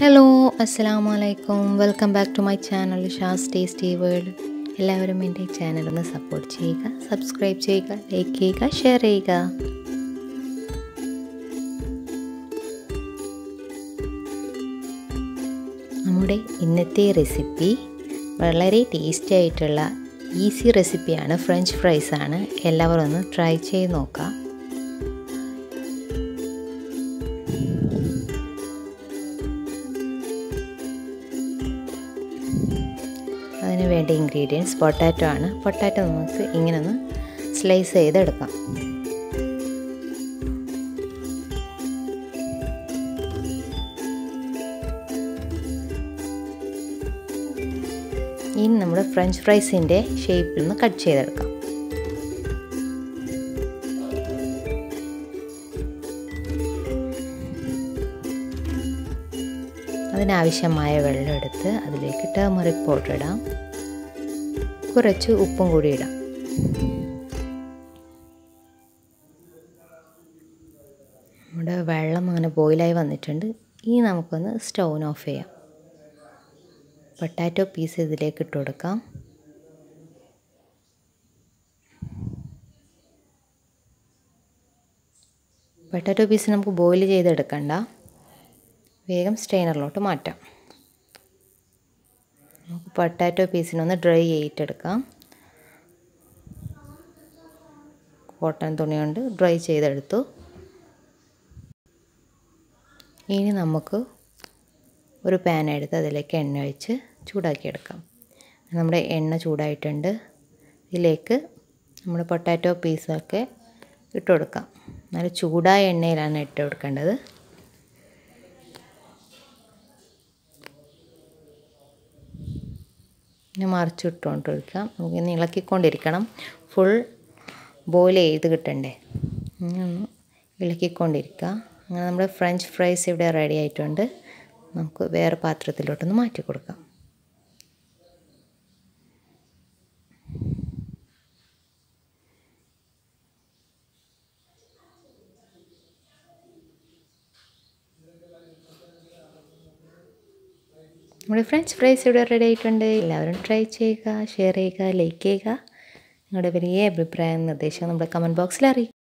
Hello അസ്സലാമു അലൈക്കും welcome back to my channel Shaz tasty world എല്ലാവരും എന്റെ ചാനൽ ഒന്ന് സപ്പോർട്ട് ചെയ്യുക സബ്സ്ക്രൈബ് ചെയ്യുക ലൈക്ക് ചെയ്യുക ഷെയർ ചെയ്യുക. നമ്മുടെ ഇന്നത്തെ റെസിപ്പി വളരെ ടേസ്റ്റി ആയിട്ടുള്ള ഈസി റെസിപ്പിയാണ് ഫ്രഞ്ച് ഫ്രൈസ് ആണ്. എല്ലാവരും ഒന്ന് ട്രൈ ചെയ്ത് നോക്കാം അതിന് വേണ്ട ഇൻഗ്രീഡിയൻസ് പൊട്ടാറ്റോ ആണ്. പൊട്ടാറ്റോ നമുക്ക് ഇങ്ങനെ ഒന്ന് സ്ലൈസ് ചെയ്തെടുക്കാം. ഇനി നമ്മൾ ഫ്രഞ്ച് ഫ്രൈസിന്റെ ഷേപ്പിൽ നിന്ന് കട്ട് ചെയ്തെടുക്കാം. അതിനാവശ്യമായ വെള്ളം എടുത്ത് അതിലേക്ക് ടേമറിക് പൗഡർ ഇടാം. കുറച്ച് ഉപ്പും കൂടി ഇടാം. നമ്മുടെ വെള്ളം അങ്ങനെ ബോയിലായി വന്നിട്ടുണ്ട്. ഇനി നമുക്കൊന്ന് സ്റ്റൗൺ ഓഫ് ചെയ്യാം. പൊട്ടാറ്റോ പീസ് ഇതിലേക്ക് ഇട്ട് കൊടുക്കാം. പൊട്ടാറ്റോ പീസ് നമുക്ക് ബോയിൽ ചെയ്തെടുക്കണ്ട. വേഗം സ്ട്രെയിനറിലോട്ട് മാറ്റാം. നമുക്ക് പൊട്ടാറ്റോ പീസിനൊന്ന് ഡ്രൈ ചെയ്തിട്ടെടുക്കാം കോട്ടൺ തുണി കൊണ്ട് ഡ്രൈ ചെയ്തെടുത്തു. ഇനി നമുക്ക് ഒരു പാൻ എടുത്ത് അതിലേക്ക് എണ്ണ ഒഴിച്ച് ചൂടാക്കിയെടുക്കാം. നമ്മുടെ എണ്ണ ചൂടായിട്ടുണ്ട്. ഇതിലേക്ക് നമ്മൾ പൊട്ടാറ്റോ പീസൊക്കെ ഇട്ട് കൊടുക്കാം നല്ല ചൂടായ എണ്ണയിലാണ് ഇട്ട് കൊടുക്കേണ്ടത് പിന്നെ മറിച്ചിട്ടുകൊണ്ടിരിക്കാം നമുക്ക് ഇന്ന് ഇളക്കിക്കൊണ്ടിരിക്കണം. ഫുൾ ബോയിൽ ചെയ്ത് കിട്ടണ്ടേ? ഒന്ന് ഇളക്കിക്കൊണ്ടിരിക്കുക. അങ്ങനെ നമ്മുടെ ഫ്രഞ്ച് ഫ്രൈസ് ഇവിടെ റെഡി ആയിട്ടുണ്ട്. നമുക്ക് വേറെ പാത്രത്തിലോട്ടൊന്ന് മാറ്റി കൊടുക്കാം നമ്മുടെ ഫ്രഞ്ച് ഫ്രൈസ് ഇവിടെ റെഡി ആയിട്ടുണ്ട്. എല്ലാവരും ട്രൈ ചെയ്യുക ഷെയർ ചെയ്യുക ലൈക്ക് ചെയ്യുക. നിങ്ങളുടെ വലിയ അഭിപ്രായം നിർദ്ദേശം നമ്മുടെ കമന്റ് ബോക്സിൽ അറിയിക്കുക